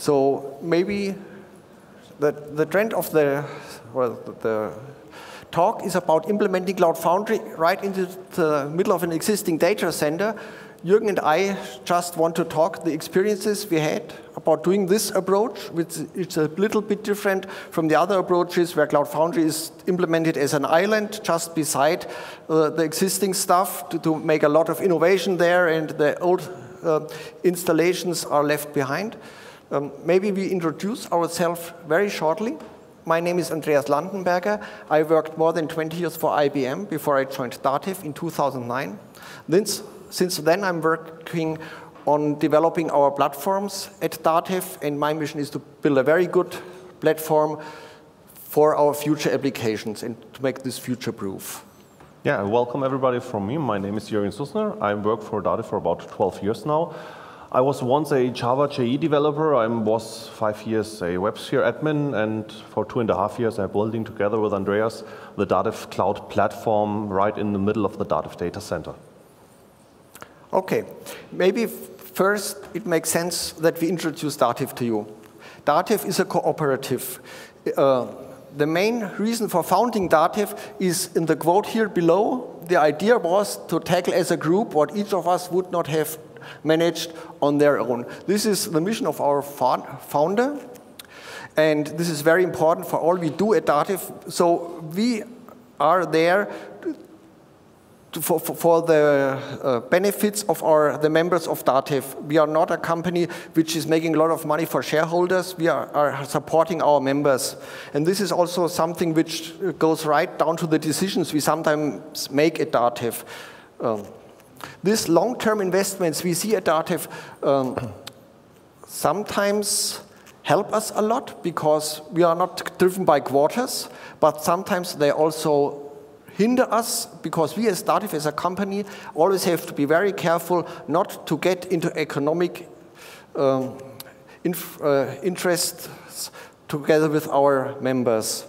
So maybe the, the trend of the, well, the talk is about implementing Cloud Foundry right into the middle of an existing data center. Jürgen and I just want to talk the experiences we had about doing this approach, which is a little bit different from the other approaches where Cloud Foundry is implemented as an island just beside uh, the existing stuff to, to, make a lot of innovation there and the old uh, installations are left behind. Um, maybe we introduce ourselves very shortly. My name is Andreas Landenberger. I worked more than 20 years for IBM before I joined Datev in 2009. Since, since then, I'm working on developing our platforms at Datev, and my mission is to build a very good platform for our future applications and to make this future-proof. Yeah, welcome everybody from me. My name is Jürgen Sussner. I work for Datev for about 12 years now. I was once a Java JE developer. I was five years a WebSphere admin, and for two and a half years, I'm building together with Andreas the Datev Cloud platform right in the middle of the Datev data center. Okay, maybe first it makes sense that we introduce Datev to you. Datev is a cooperative. Uh, the main reason for founding Datev is in the quote here below. The idea was to tackle as a group what each of us would not have managed on their own. This is the mission of our founder, and this is very important for all we do at Datev. So we are there to, for, for, the uh, benefits of our, the members of Datev. We are not a company which is making a lot of money for shareholders. We are, are supporting our members. And this is also something which goes right down to the decisions we sometimes make at Datev. Um, these long-term investments we see at Datev um, sometimes help us a lot because we are not driven by quarters, but sometimes they also hinder us because we as Datev as a company always have to be very careful not to get into economic um, uh, interests together with our members,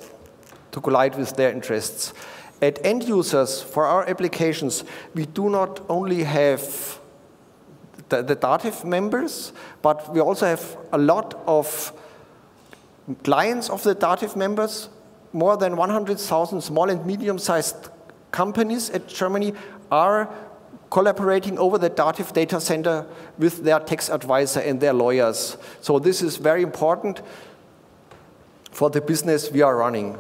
to collide with their interests. At end users, for our applications, we do not only have the, the members, but we also have a lot of clients of the Datev members, more than 100,000 small and medium-sized companies at Germany are collaborating over the Datev data center with their tax advisor and their lawyers. So this is very important for the business we are running.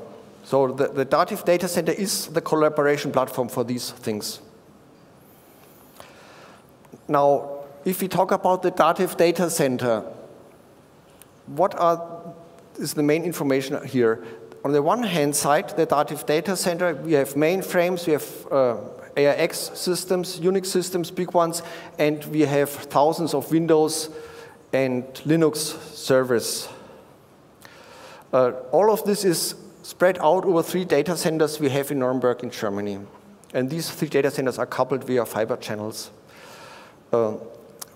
So the, the Datev data center is the collaboration platform for these things. Now, if we talk about the Datev data center, what are, is the main information here? On the one hand side, the Datev data center, we have mainframes, we have uh, AIX systems, Unix systems, big ones, and we have thousands of Windows and Linux servers. Uh, all of this is spread out over three data centers we have in Nuremberg in Germany. And these three data centers are coupled via fiber channels. Uh,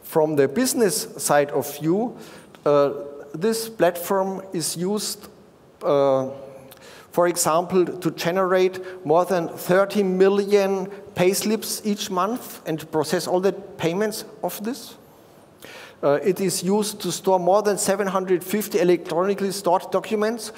from the business side of view, uh, this platform is used, uh, for example, to generate more than 30 million payslips each month and to process all the payments of this. Uh, it is used to store more than 750 electronically stored documents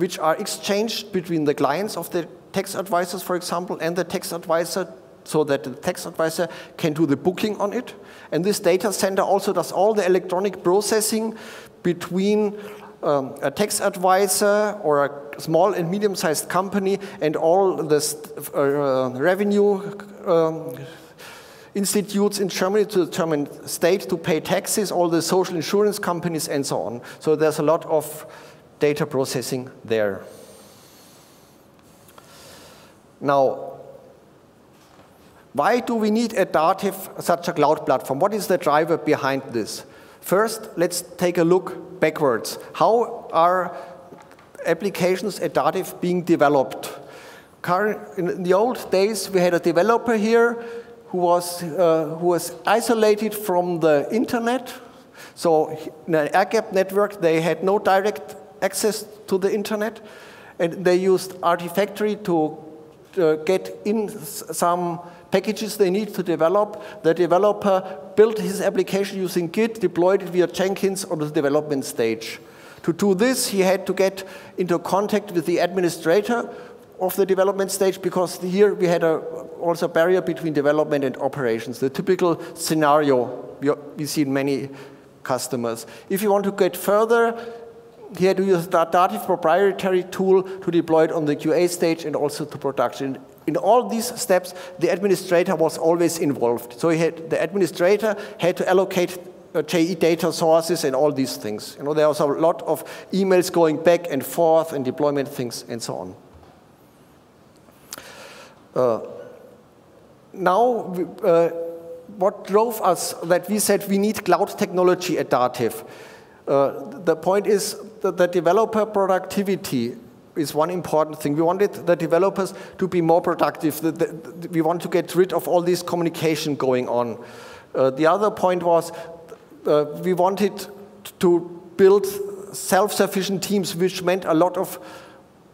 which are exchanged between the clients of the tax advisors, for example, and the tax advisor so that the tax advisor can do the booking on it. And this data center also does all the electronic processing between um, a tax advisor or a small and medium-sized company and all the uh, revenue um, institutes in Germany to determine state to pay taxes, all the social insurance companies and so on. So there's a lot of data processing there. Now, why do we need a Datev such a cloud platform? What is the driver behind this? First, let's take a look backwards. How are applications at Datev being developed? In the old days, we had a developer here who was, uh, who was isolated from the internet. So in an air-gapped network, they had no direct access to the internet, and they used Artifactory to uh, get in some packages they need to develop. The developer built his application using Git, deployed it via Jenkins on the development stage. To do this, he had to get into contact with the administrator of the development stage because here we had a, also a barrier between development and operations. The typical scenario we, we see in many customers. If you want to get further, he had to use Datev proprietary tool to deploy it on the QA stage and also to production. In all these steps, the administrator was always involved. So had, the administrator had to allocate uh, JE data sources and all these things. You know, there was a lot of emails going back and forth and deployment things and so on. Uh, now, uh, what drove us that we said we need cloud technology at Datev? Uh, the point is that the developer productivity is one important thing. We wanted the developers to be more productive. The, the, we want to get rid of all this communication going on. Uh, the other point was uh, we wanted to build self-sufficient teams, which meant a lot of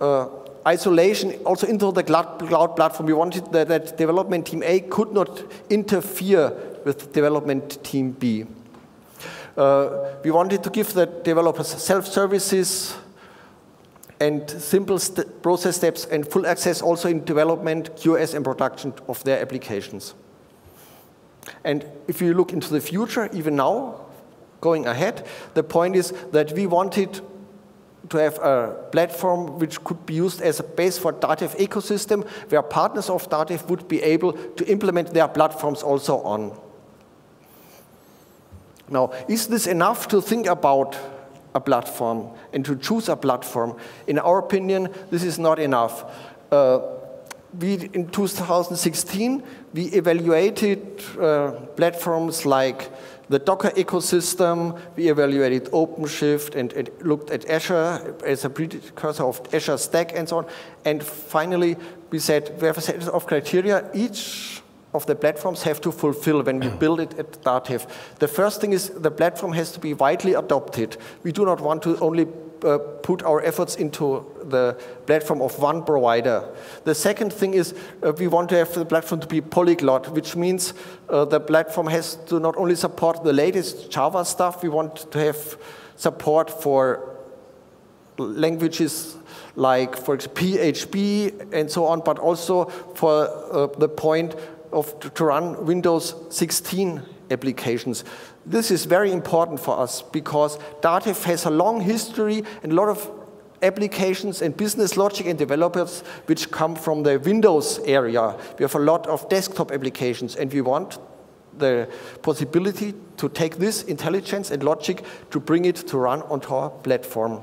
uh, isolation also into the cloud platform. We wanted that, that, development team A could not interfere with development team B. Uh, we wanted to give the developers self-services and simple st process steps and full access also in development, QS, and production of their applications. And if you look into the future, even now, going ahead, the point is that we wanted to have a platform which could be used as a base for Datev ecosystem, where partners of Datev would be able to implement their platforms also on. Now, is this enough to think about a platform and to choose a platform? In our opinion, this is not enough. Uh, we, in 2016, we evaluated uh, platforms like the Docker ecosystem, we evaluated OpenShift and, and, looked at Azure as a precursor of Azure Stack and so on. And finally, we said we have a set of criteria. Each of the platforms have to fulfill when we build it at Datev. The first thing is the platform has to be widely adopted. We do not want to only uh, put our efforts into the platform of one provider. The second thing is uh, we want to have the platform to be polyglot, which means uh, the platform has to not only support the latest Java stuff, we want to have support for languages like, for PHP and so on, but also for uh, the point of to run Windows 16 applications. This is very important for us because Datev has a long history and a lot of applications and business logic and developers which come from the Windows area. We have a lot of desktop applications and we want the possibility to take this intelligence and logic to bring it to run onto our platform.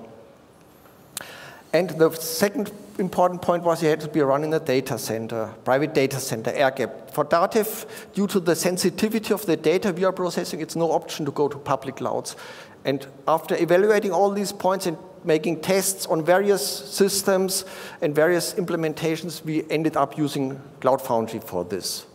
And the second important point was you had to be running a data center, private data center, air gap. For Datev, due to the sensitivity of the data we are processing, it's no option to go to public clouds. And after evaluating all these points and making tests on various systems and various implementations, we ended up using Cloud Foundry for this.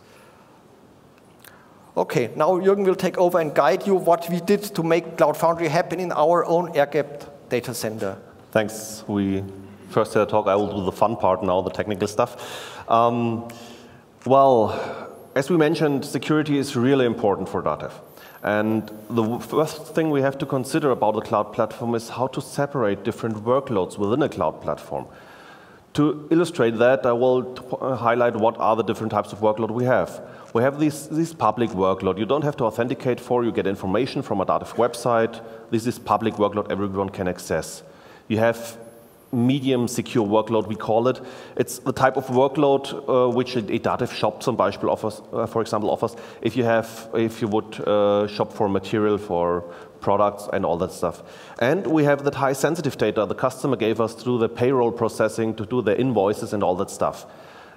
Okay, now Jürgen will take over and guide you what we did to make Cloud Foundry happen in our own air-gapped data center. Thanks. We first a talk. I will do the fun part now, the technical stuff. Um, well, as we mentioned, security is really important for Datev. And the first thing we have to consider about the cloud platform is how to separate different workloads within a cloud platform. To illustrate that, I will highlight what are the different types of workload we have. We have this, this public workload. You don't have to authenticate for, you get information from a Datev website. This is public workload everyone can access. You have medium secure workload, we call it. It's the type of workload uh, which a, a Datev shop, some Beispiel offers, uh, for example, offers. If you have, if you would uh, shop for material, for products, and all that stuff. And we have that high sensitive data the customer gave us through the payroll processing to do the invoices and all that stuff.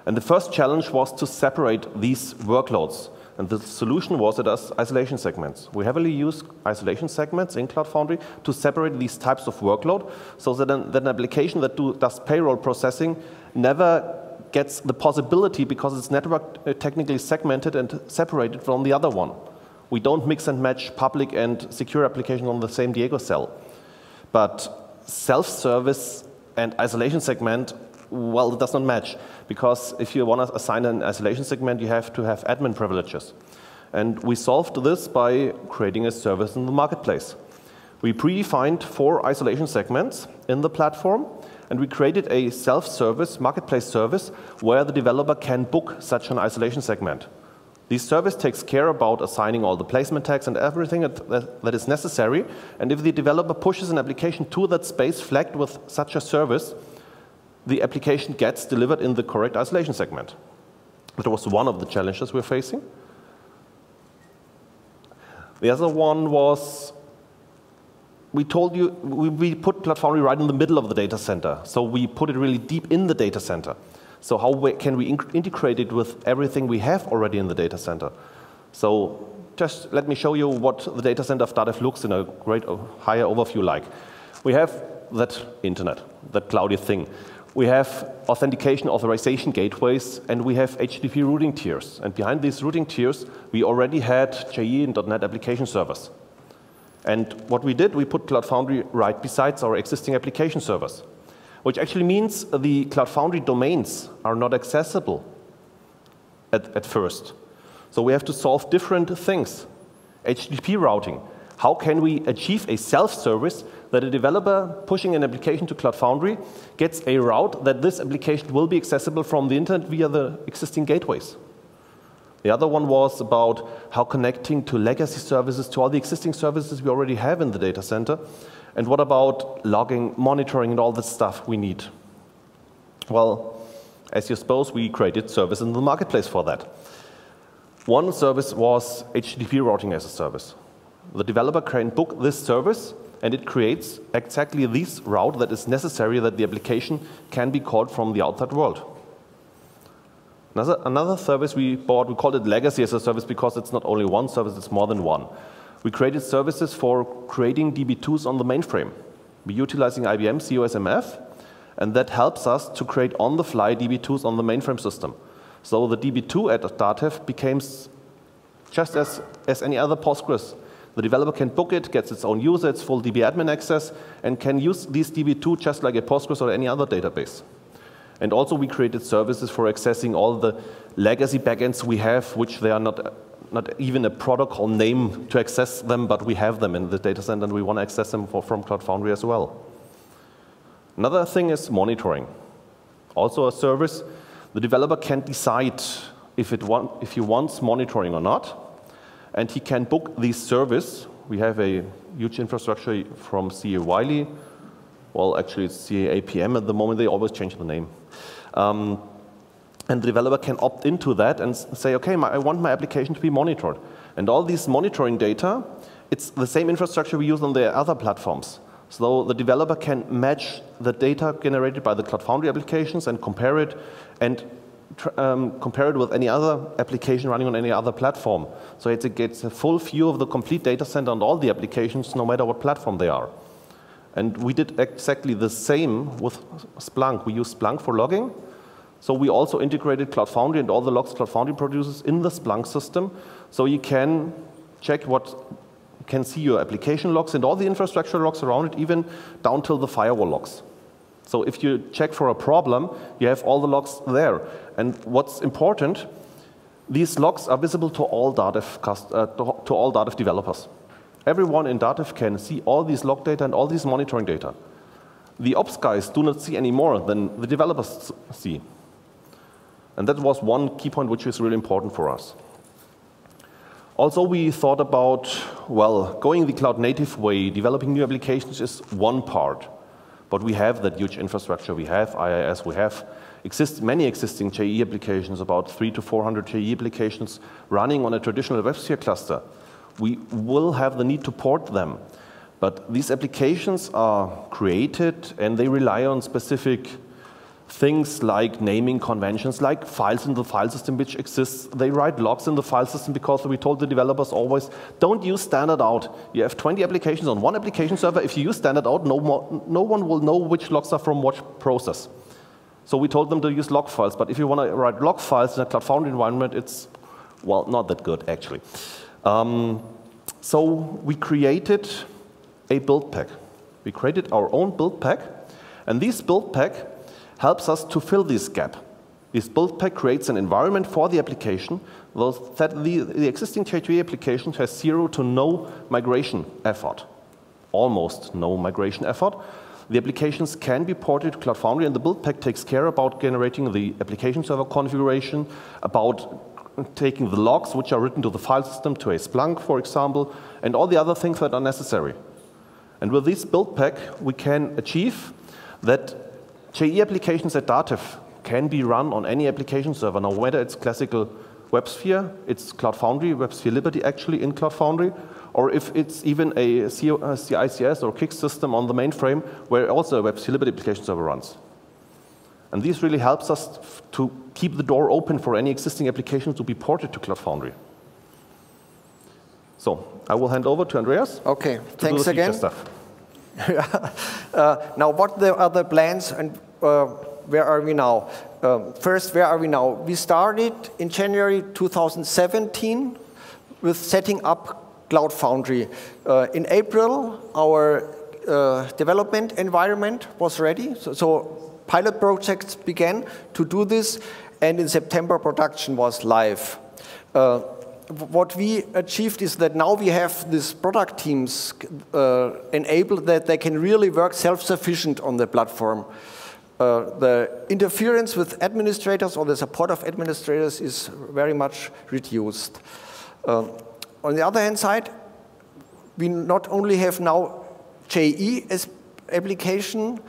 And the first challenge was to separate these workloads. And the solution was it as isolation segments. We heavily use isolation segments in Cloud Foundry to separate these types of workload so that an, that an application that do, does payroll processing never gets the possibility because it's network uh, technically segmented and separated from the other one. We don't mix and match public and secure application on the same Diego cell. But self-service and isolation segment well, it does not match because if you want to assign an isolation segment, you have to have admin privileges. And we solved this by creating a service in the marketplace. We predefined four isolation segments in the platform, and we created a self-service marketplace service where the developer can book such an isolation segment. This service takes care about assigning all the placement tags and everything that, that is necessary. And if the developer pushes an application to that space flagged with such a service, the application gets delivered in the correct isolation segment. That was one of the challenges we're facing. The other one was we told you we, we put Cloud right in the middle of the data center. So we put it really deep in the data center. So how we, can we integrate it with everything we have already in the data center? So just let me show you what the data center of Datev looks in a great higher overview like. We have that internet, that cloudy thing. We have authentication authorization gateways, and we have HTTP routing tiers. And behind these routing tiers, we already had JE and .NET application servers. And what we did, we put Cloud Foundry right besides our existing application servers which actually means the Cloud Foundry domains are not accessible at, at first. So we have to solve different things. HTTP routing. How can we achieve a self-service that a developer pushing an application to Cloud Foundry gets a route that this application will be accessible from the internet via the existing gateways? The other one was about how connecting to legacy services, to all the existing services we already have in the data center, and what about logging, monitoring, and all the stuff we need? Well, as you suppose, we created service in the marketplace for that. One service was HTTP routing as a service. The developer can book this service, and it creates exactly this route that is necessary that the application can be called from the outside world. Another, another service we bought, we called it legacy as a service because it's not only one service, it's more than one. We created services for creating DB2s on the mainframe. We're utilizing IBM z/OSMF, and that helps us to create on-the-fly DB2s on the mainframe system. So the DB2 at Datev becomes just as, as any other Postgres. The developer can book it, gets its own user, its full DB admin access, and can use these DB2 just like a Postgres or any other database. And also we created services for accessing all the legacy backends we have, which they are not not even a protocol name to access them, but we have them in the data center and we want to access them for, from Cloud Foundry as well. Another thing is monitoring. Also a service, the developer can decide if, it want, if he wants monitoring or not, and he can book this service. We have a huge infrastructure from CA Wily. Well, actually, it's CA APM at the moment. They always change the name. Um, and the developer can opt into that and say, okay, my, I want my application to be monitored. And all these monitoring data, it's the same infrastructure we use on the other platforms. So the developer can match the data generated by the Cloud Foundry applications and compare it and um, compare it with any other application running on any other platform. So it gets a full view of the complete data center and all the applications, no matter what platform they are. And we did exactly the same with Splunk. We use Splunk for logging, so we also integrated Cloud Foundry and all the logs Cloud Foundry produces in the Splunk system. So you can check what, can see your application logs and all the infrastructure logs around it, even down till the firewall logs. So if you check for a problem, you have all the logs there. And what's important, these logs are visible to all Datev, uh, to all Datev developers. Everyone in Datev can see all these log data and all these monitoring data. The ops guys do not see any more than the developers see. And that was one key point which is really important for us. Also, we thought about, well, going the cloud native way, developing new applications is one part. But we have that huge infrastructure. We have IIS, we have exist, many existing JE applications, about three to 400 JE applications running on a traditional WebSphere cluster. We will have the need to port them. But these applications are created and they rely on specific things like naming conventions, like files in the file system which exists. They write logs in the file system because we told the developers always, don't use standard out. You have 20 applications on one application server. If you use standard out, no, more, no one will know which logs are from which process. So we told them to use log files. But if you want to write log files in a Cloud Foundry environment, it's, well, not that good, actually. Um, so we created a build pack. We created our own build pack. And this build pack helps us to fill this gap. This build pack creates an environment for the application that the, the existing J2E application has zero to no migration effort, almost no migration effort. The applications can be ported to Cloud Foundry, and the build pack takes care about generating the application server configuration, about taking the logs which are written to the file system, to a Splunk, for example, and all the other things that are necessary. And with this build pack, we can achieve that JE applications at Datev can be run on any application server, now whether it's classical WebSphere, it's Cloud Foundry, WebSphere Liberty actually in Cloud Foundry, or if it's even a CICS uh, or CICS system on the mainframe where also a WebSphere Liberty application server runs. And this really helps us to keep the door open for any existing applications to be ported to Cloud Foundry. So I will hand over to Andreas. Okay, thanks again. uh, now, what the plans and uh, where are we now? Um, first, where are we now? We started in January 2017 with setting up Cloud Foundry. Uh, in April, our uh, development environment was ready. So, so, pilot projects began to do this, and in September, production was live. Uh, what we achieved is that now we have these product teams uh, enabled that they can really work self-sufficient on the platform. Uh, the interference with administrators or the support of administrators is very much reduced. Uh, on the other hand side, we not only have now JE as application,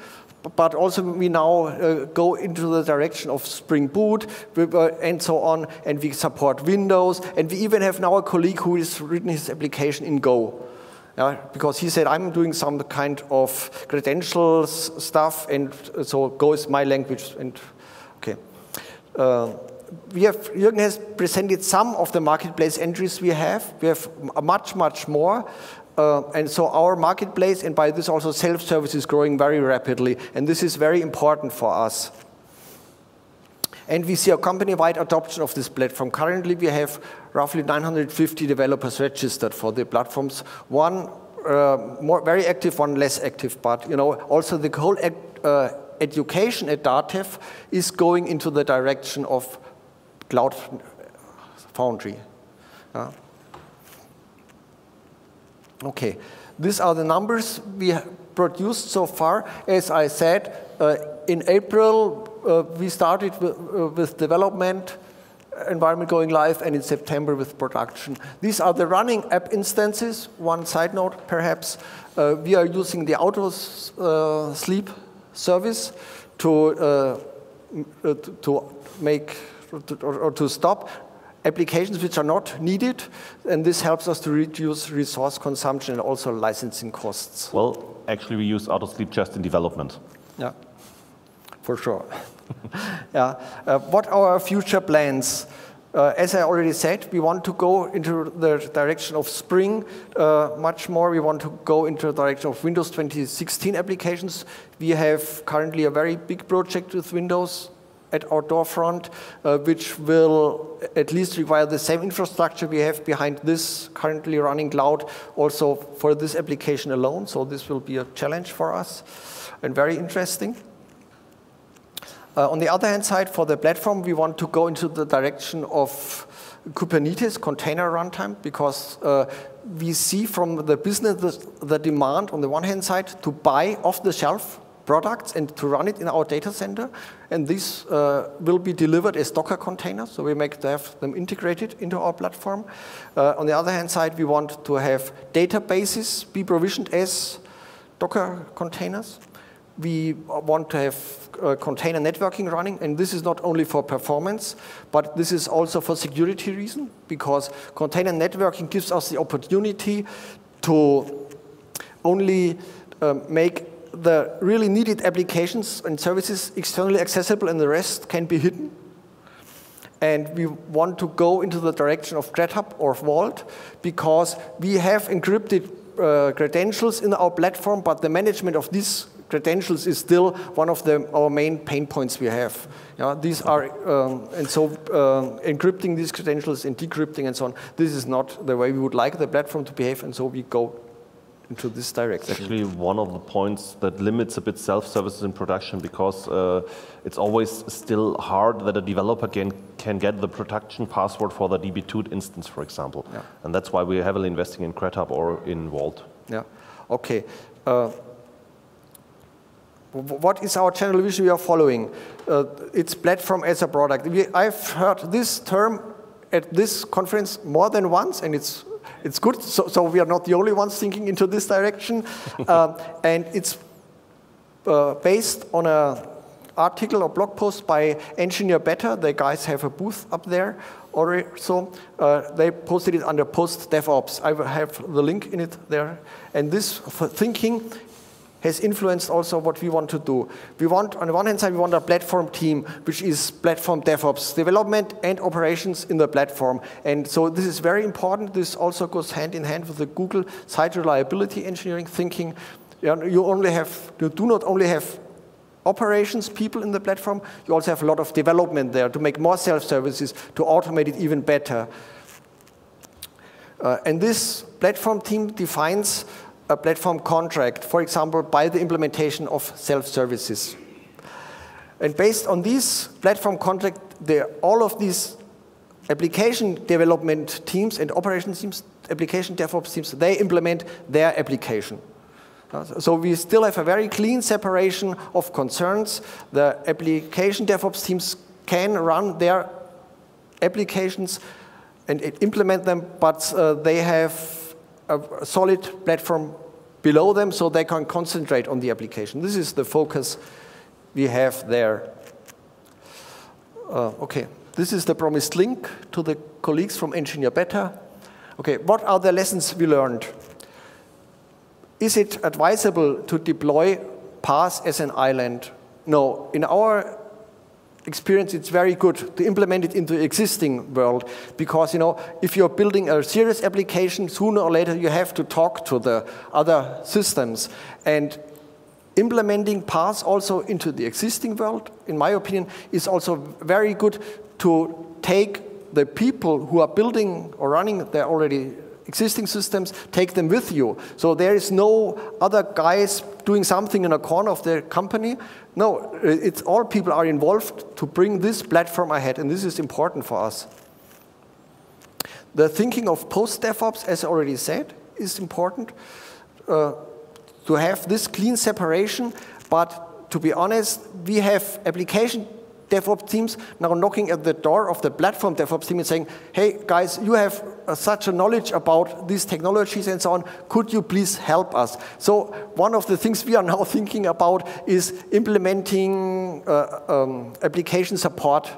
but also we now uh, go into the direction of Spring Boot uh, and so on, and we support Windows, and we even have now a colleague who has written his application in Go. Yeah, because he said, I'm doing some kind of credentials stuff, and so Go is my language. And okay, uh, we have Jürgen has presented some of the marketplace entries we have. We have much, much more. Uh, and so our marketplace, and by this also self-service, is growing very rapidly, and this is very important for us. And we see a company-wide adoption of this platform. Currently, we have roughly 950 developers registered for the platforms. One uh, more very active, one less active. But you know, also the whole ed uh, education at Datev is going into the direction of cloud foundry. Uh, okay, these are the numbers we produced so far. As I said, uh, in April uh, we started with, uh, with, development environment going live and in September with production. These are the running app instances. One side note, perhaps, uh, we are using the auto uh, sleep service to, uh, to make or to stop applications which are not needed, and this helps us to reduce resource consumption and also licensing costs. Well, actually, we use AutoSleep just in development. Yeah for sure. yeah. Uh, what are our future plans? Uh, as I already said, we want to go into the direction of Spring uh, much more. We want to go into the direction of Windows 2016 applications. We have currently a very big project with Windows at our doorfront, uh, which will at least require the same infrastructure we have behind this currently running cloud, also for this application alone. So this will be a challenge for us and very interesting. Uh, on the other hand side, for the platform, we want to go into the direction of Kubernetes container runtime because uh, we see from the business the, the, demand on the one hand side to buy off-the-shelf products and to run it in our data center. And this uh, will be delivered as Docker containers, so we make to have them integrated into our platform. Uh, on the other hand side, we want to have databases be provisioned as Docker containers we want to have uh, container networking running, and this is not only for performance, but this is also for security reason, because container networking gives us the opportunity to only uh, make the really needed applications and services externally accessible, and the rest can be hidden. And we want to go into the direction of CredHub or Vault because we have encrypted uh, credentials in our platform, but the management of these credentials is still one of the, our main pain points we have. Yeah, these are, um, and so uh, encrypting these credentials and decrypting and so on, this is not the way we would like the platform to behave, and so we go into this direction. Actually, one of the points that limits a bit self-services in production because uh, it's always still hard that a developer can, can get the production password for the DB2 instance, for example. Yeah. And that's why we're heavily investing in CredHub or in Vault. Yeah, okay. Uh, what is our general vision we are following? Uh, it's platform as a product. We, I've heard this term at this conference more than once, and it's it's good. So, so we are not the only ones thinking into this direction, uh, and it's uh, based on a article or blog post by Engineer Better. The guys have a booth up there already. So uh, they posted it under Post DevOps. I will have the link in it there. And this thinking has influenced also what we want to do. We want, on the one hand side, we want a platform team, which is platform DevOps, development and operations in the platform. And so this is very important. This also goes hand in hand with the Google site reliability engineering thinking. You only have, you do not only have operations people in the platform, you also have a lot of development there to make more self-services, to automate it even better. Uh, and this platform team defines a platform contract, for example, by the implementation of self-services. And based on this platform contract, all of these application development teams and operation teams, application DevOps teams, they implement their application. So we still have a very clean separation of concerns. The application DevOps teams can run their applications and implement them, but uh, they have a solid platform below them so they can concentrate on the application. This is the focus we have there. Uh, okay, this is the promised link to the colleagues from Engineer Better. Okay, what are the lessons we learned? Is it advisable to deploy PaaS as an island? No. In our experience, it's very good to implement it into the existing world because, you know, if you're building a serious application, sooner or later you have to talk to the other systems. And implementing PaaS also into the existing world, in my opinion, is also very good to take the people who are building or running their already existing systems, take them with you. So there is no other guys doing something in a corner of their company. No, it's all people are involved to bring this platform ahead, and this is important for us. The thinking of post-DevOps, as I already said, is important. Uh, to have this clean separation, but to be honest, we have application DevOps teams now knocking at the door of the platform DevOps team and saying, hey, guys, you have uh, such a knowledge about these technologies and so on. Could you please help us? So one of the things we are now thinking about is implementing uh, um, application support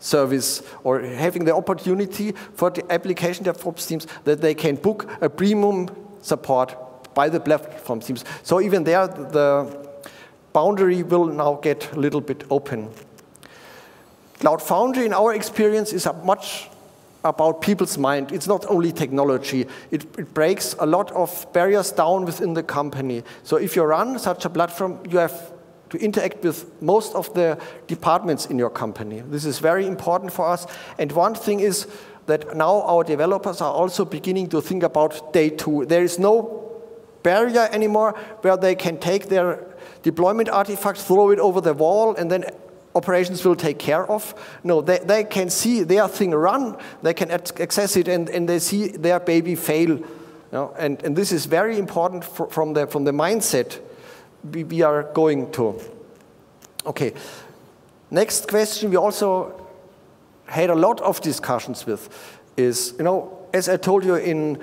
service or having the opportunity for the application DevOps teams that they can book a premium support by the platform teams. So even there, the boundary will now get a little bit open. Cloud Foundry, in our experience, is much about people's mind. It's not only technology. It, it, breaks a lot of barriers down within the company. So if you run such a platform, you have to interact with most of the departments in your company. This is very important for us. And one thing is that now our developers are also beginning to think about day two. There is no barrier anymore where they can take their deployment artifacts, throw it over the wall, and then operations will take care of. No, they, they can see their thing run, they can access it, and, and they see their baby fail. You know? and, and this is very important for, from, the, from the mindset we, we are going to. Okay, next question we also had a lot of discussions with is, you know, as I told you in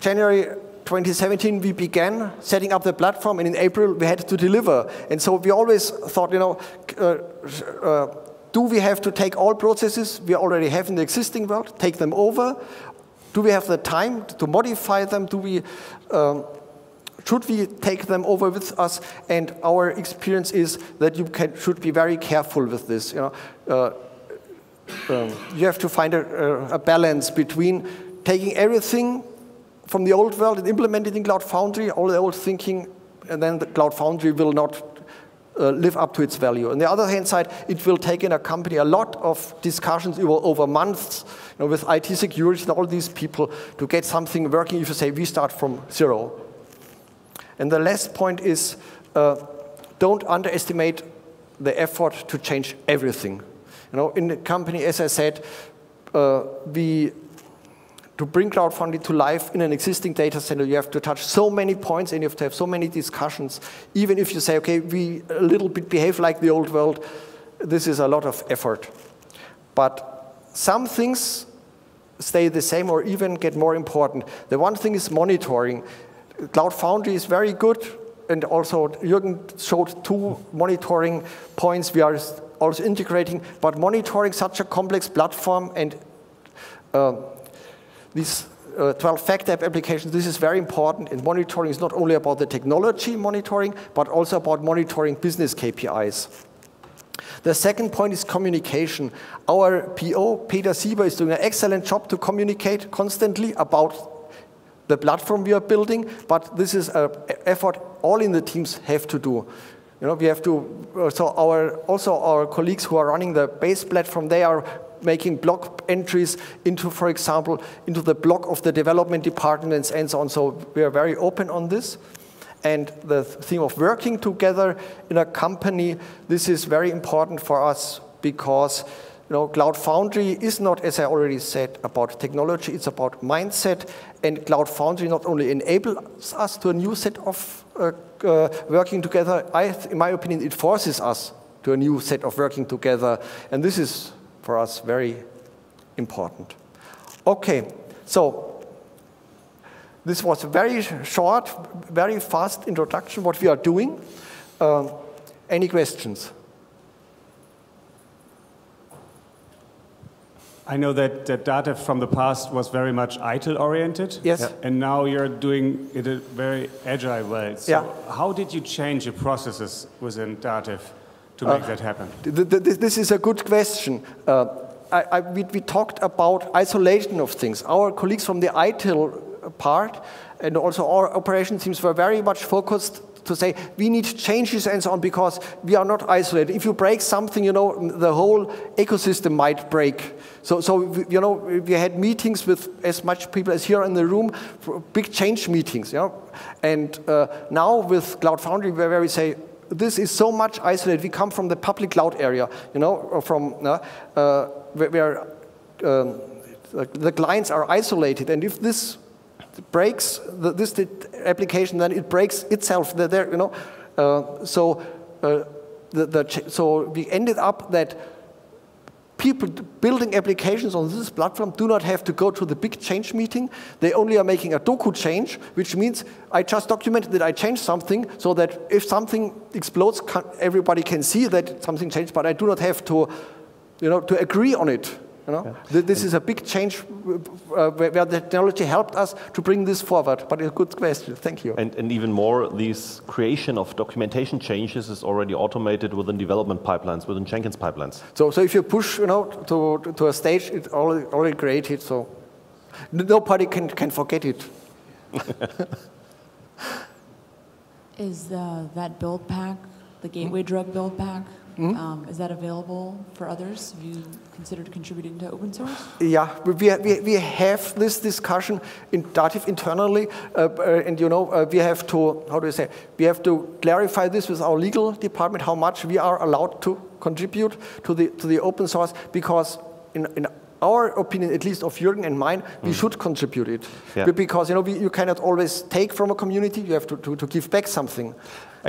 January 2017, we began setting up the platform, and in April, we had to deliver. And so we always thought, you know, uh, uh, do we have to take all processes we already have in the existing world, take them over? Do we have the time to modify them? Do we, um, should we take them over with us? And our experience is that you can, should be very careful with this. You know, uh, um, you have to find a, a balance between taking everything from the old world and implement it in Cloud Foundry, all the old thinking, and then the Cloud Foundry will not uh, live up to its value. On the other hand side, it will take in a company a lot of discussions over, over months you know, with IT security and all these people to get something working if you say we start from zero. And the last point is uh, don't underestimate the effort to change everything. You know, in the company, as I said, uh, we to bring Cloud Foundry to life in an existing data center, you have to touch so many points and you have to have so many discussions. Even if you say, okay, we a little bit behave like the old world, this is a lot of effort. But some things stay the same or even get more important. The one thing is monitoring. Cloud Foundry is very good, and also Jürgen showed two monitoring points we are also integrating, but monitoring such a complex platform and uh, these uh, 12 fact app applications, this is very important, and monitoring is not only about the technology monitoring, but also about monitoring business KPIs. The second point is communication. Our PO, Peter Sieber, is doing an excellent job to communicate constantly about the platform we are building, but this is an effort all in the teams have to do. You know, we have to, uh, so our, also our colleagues who are running the base platform, they are making block entries into, for example, into the block of the development departments and so on. So we are very open on this. And the theme of working together in a company, this is very important for us because you know, Cloud Foundry is not, as I already said, about technology, it's about mindset. And Cloud Foundry not only enables us to a new set of uh, uh, working together, I, in my opinion, it forces us to a new set of working together. And this is, for us, very important. Okay, so this was a very short, very fast introduction what we are doing. Uh, any questions? I know that, that Datev from the past was very much ITIL oriented. Yes. Yeah. And now you're doing it a very agile way. So yeah. how did you change your processes within Datev to make uh, that happen? Th th this is a good question. Uh, I, I, we, we, talked about isolation of things. Our colleagues from the ITIL part and also our operation teams were very much focused to say we need changes and so on because we are not isolated. If you break something, you know, the whole ecosystem might break. So, so you know, we had meetings with as much people as here in the room, big change meetings, you know. And uh, now with Cloud Foundry, where we say, this is so much isolated. We come from the public cloud area, you know, from uh, uh, where, where um, the clients are isolated. And if this breaks the, this application, then it breaks itself. There, you know, uh, so uh, the, the so we ended up that people building applications on this platform do not have to go to the big change meeting. They only are making a doku change, which means I just documented that I changed something so that if something explodes, everybody can see that something changed, but I do not have to, you know, to agree on it. You know? Yeah. This is a big change uh, where, where, the technology helped us to bring this forward. But a good question. Thank you. And, and even more, this creation of documentation changes is already automated within development pipelines, within Jenkins pipelines. So, so if you push you know, to, to a stage, it's already, already created. So nobody can, can forget it. is uh, that build pack, the gateway drug build pack, Mm -hmm. um, is that available for others? Have you considered contributing to open source? Yeah, we, we, we have this discussion in Datev internally, uh, uh, and you know, uh, we have to, how do you say, we have to clarify this with our legal department, how much we are allowed to contribute to the, to the open source, because in, in our opinion, at least of Jürgen and mine, we mm. should contribute it. Yeah. Because you know, we, you cannot always take from a community, you have to, to, to give back something.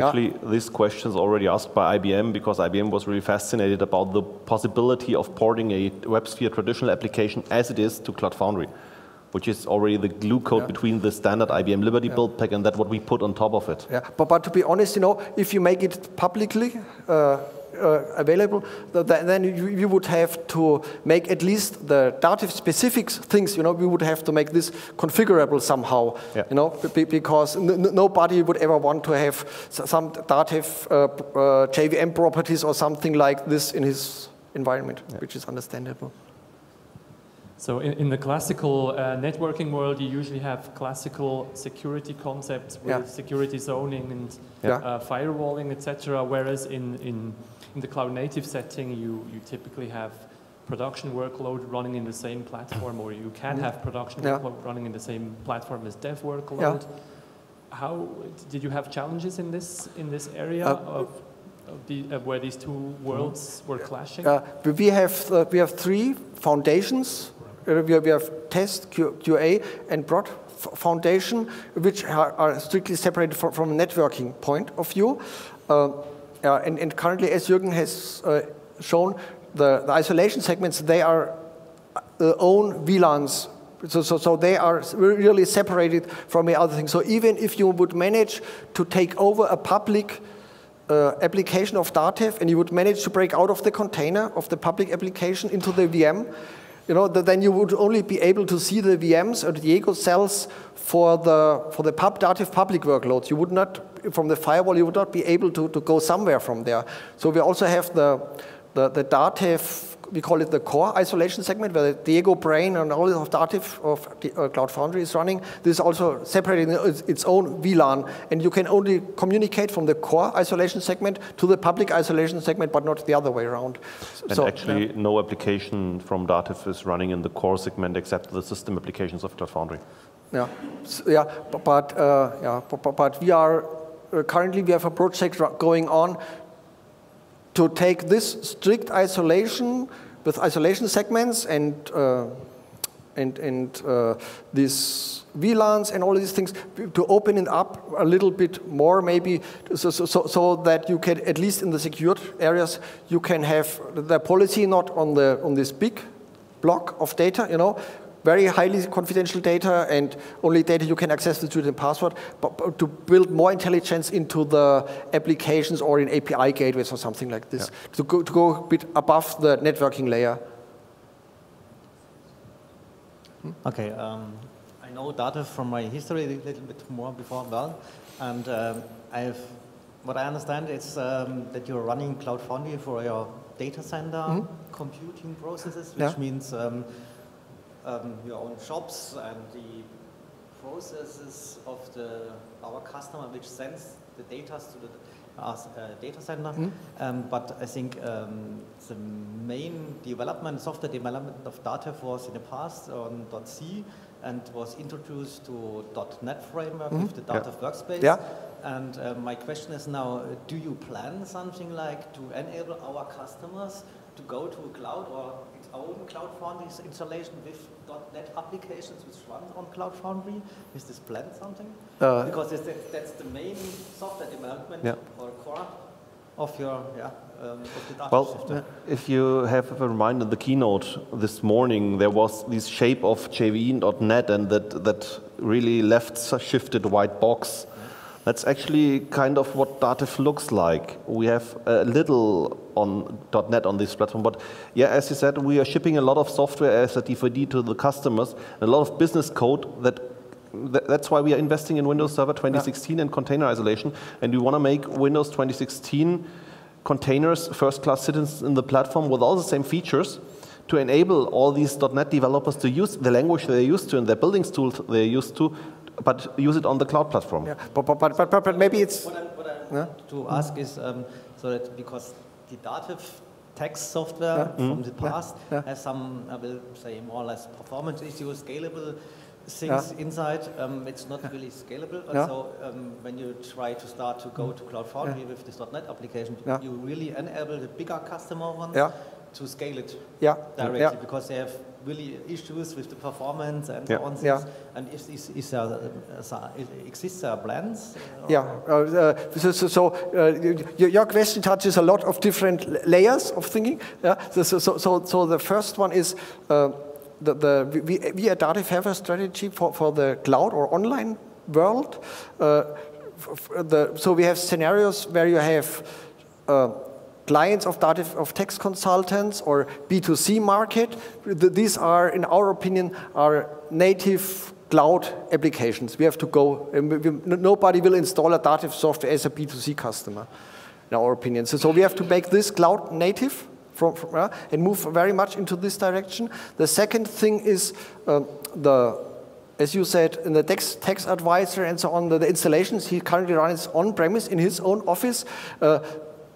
Actually, yeah. this question is already asked by IBM because IBM was really fascinated about the possibility of porting a WebSphere traditional application as it is to Cloud Foundry, which is already the glue code yeah. between the standard IBM Liberty yeah. build pack and that what we put on top of it. Yeah, but, but to be honest, you know, if you make it publicly, uh, uh, available, then you, you, would have to make at least the Datev specific things, you know, we would have to make this configurable somehow, yeah. you know, because nobody would ever want to have some Datev uh, uh, JVM properties or something like this in his environment, yeah. which is understandable. So in, in the classical uh, networking world, you usually have classical security concepts with yeah. security zoning and yeah. uh, firewalling, etc. Whereas in, in in the cloud native setting, you, you typically have production workload running in the same platform, or you can have production yeah. workload running in the same platform as dev workload. Yeah. how did you have challenges in this in this area uh, of, of the, uh, where these two worlds were clashing? Uh, we have uh, we have three foundations. Uh, we have, test, Q, QA, and broad foundation, which are, are strictly separated from, from, a networking point of view. Uh, Uh, and, and, currently, as Jürgen has uh, shown, the, the isolation segments they are uh, their own VLANs so, so, so they are really separated from the other things. So even if you would manage to take over a public uh, application of Datev and you would manage to break out of the container of the public application into the VM, you know, then you would only be able to see the VMs or the Diego cells for the, for the pub Datev public workloads. You would not, from the firewall, you would not be able to, to go somewhere from there. So we also have the, the, the we call it the core isolation segment, where the Diego brain and all of Dativ of uh, Cloud Foundry is running. This is also separated in its own VLAN, and you can only communicate from the core isolation segment to the public isolation segment, but not the other way around. And so, actually, yeah. no application from Datev is running in the core segment except the system applications of Cloud Foundry. Yeah, yeah, but, but uh, yeah, but, but, we are uh, currently we have a project going on to take this strict isolation with isolation segments and uh, and and uh, these VLANs and all these things to open it up a little bit more, maybe, so, so, so that you can at least in the secured areas you can have the policy not on the on this big block of data, you know, very highly confidential data and only data you can access the student password, but, but, to build more intelligence into the applications or in API gateways or something like this, yeah. to, go, to go a bit above the networking layer. Okay, um, I know data from my history a little bit more before well, and um, I have, what I understand is um, that you're running Cloud Foundry for your data center mm -hmm. computing processes, which yeah. means um, your own shops and the processes of the our customer which sends the data to the uh, data center. Mm. Um, but I think um, the main development, software development of data was in the past on .c and was introduced to .NET framework mm. with the Datev yeah. workspace. Yeah. And uh, my question is now, do you plan something like to enable our customers to go to a cloud or own Cloud Foundry installation with .NET applications which run on Cloud Foundry? Is this planned something? Uh, because that's the main software development yeah. or core of your yeah, um, of well, shifter. if you have a reminder, the keynote this morning, there was this shape of JVE.NET and that, that really left shifted white box. That's actually kind of what Datev looks like. We have a little on .NET on this platform, but yeah, as you said, we are shipping a lot of software as a DVD to the customers, a lot of business code that that's why we are investing in Windows Server 2016 yeah. and container isolation, and we want to make Windows 2016 containers first-class citizens in the platform with all the same features to enable all these .NET developers to use the language they're used to and their building tools they're used to but use it on the cloud platform. Yeah, but, but, but, but, but maybe it's... What I, what I yeah? want to ask is, um, so that because the Datev text software yeah. from mm. the past yeah. has some, I will say, more or less performance issues, scalable things inside. Um, it's not really scalable. And so um, when you try to start to go mm. to Cloud Foundry with this .NET application, you really enable the bigger customer ones to scale it yeah. directly yeah. because they have really issues with the performance and yeah. on yeah. And is, is, is there, uh, exists there plans? Yeah, uh, uh, so, so, uh, your question touches a lot of different layers of thinking. Yeah? So, so, so, so the first one is uh, the, the, we, we at Datev have a strategy for, for the cloud or online world. Uh, the, so we have scenarios where you have clients of, data, of tax consultants or B2C market. These are, in our opinion, are native cloud applications. We have to go, nobody will install a Datev software as a B2C customer, in our opinion. So, so we have to make this cloud native from, from uh, and move very much into this direction. The second thing is uh, the as you said, in the tax, tax advisor and so on, the, the installations he currently runs on premise in his own office. Uh,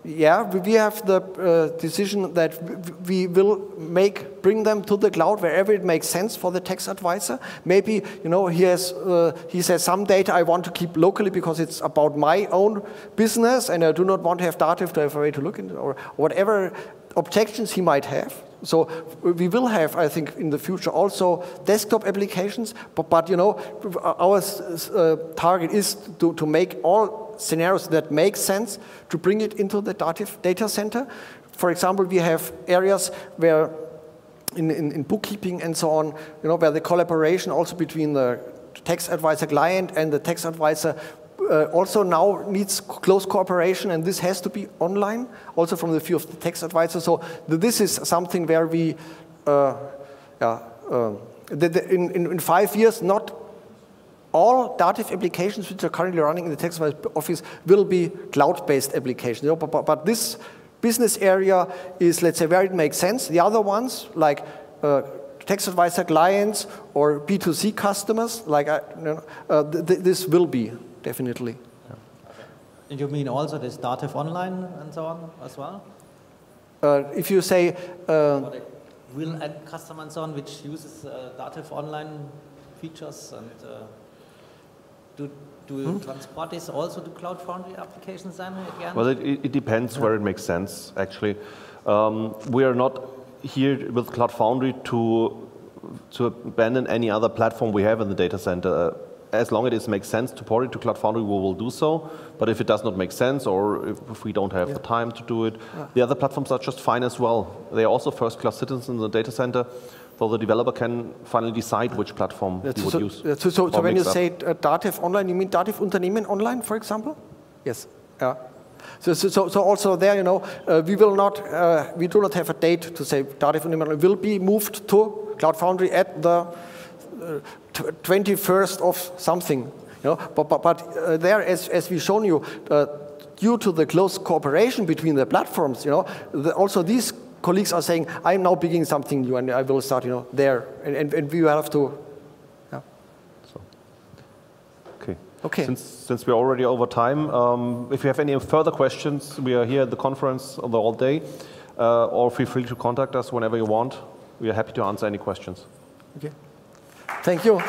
yeah, we have the uh, decision that we will make, bring them to the cloud wherever it makes sense for the tax advisor. Maybe, you know, he, has, uh, he says some data I want to keep locally because it's about my own business and I do not want to have data to have a way to look into or whatever objections he might have. So we will have, I think, in the future also desktop applications, but, but you know, our uh, target is to, to make all scenarios that make sense to bring it into the data center. For example, we have areas where in, in, in, bookkeeping and so on, you know, where the collaboration also between the tax advisor client and the tax advisor uh, also now needs close cooperation, and this has to be online, also from the view of the tax advisor. So this is something where we, uh, yeah, uh, the, in, in, five years, not all Datev applications which are currently running in the tax office will be cloud-based applications. You know, but, but, this business area is, let's say, where it makes sense. The other ones, like uh, tax advisor clients or B2C customers, like uh, you know, uh, th th this will be definitely. Yeah. And you mean also this Datev Online and so on as well? Uh, if you say... Uh, will end customer and so on, which uses uh, Datev Online features and uh, do, do hmm? transport this also to Cloud Foundry applications then again? Well, it, it depends where it makes sense, actually. Um, we are not here with Cloud Foundry to, to abandon any other platform we have in the data center as long as it makes sense to port it to Cloud Foundry, we will do so. But if it does not make sense or if, if we don't have yeah. the time to do it, yeah. the other platforms are just fine as well. They are also first-class citizens in the data center, so the developer can finally decide which platform he would so, use. So, so, so when you up. say uh, Datev Online, you mean Datev Unternehmen Online, for example? Yes. Yeah. So, so, so, also there, you know, uh, we will not, uh, we do not have a date to say Datev Unternehmen will be moved to Cloud Foundry at the 21st of something. You know? But, but, but uh, there, as, as we've shown you, uh, due to the close cooperation between the platforms, you know, the, also these colleagues are saying, I'm now beginning something new and I will start, you know, there. And, and, and we have to, yeah. So, okay. Okay. Since, since we're already over time, um, if you have any further questions, we are here at the conference all day, uh, or feel free to contact us whenever you want. We are happy to answer any questions. Okay. Thank you.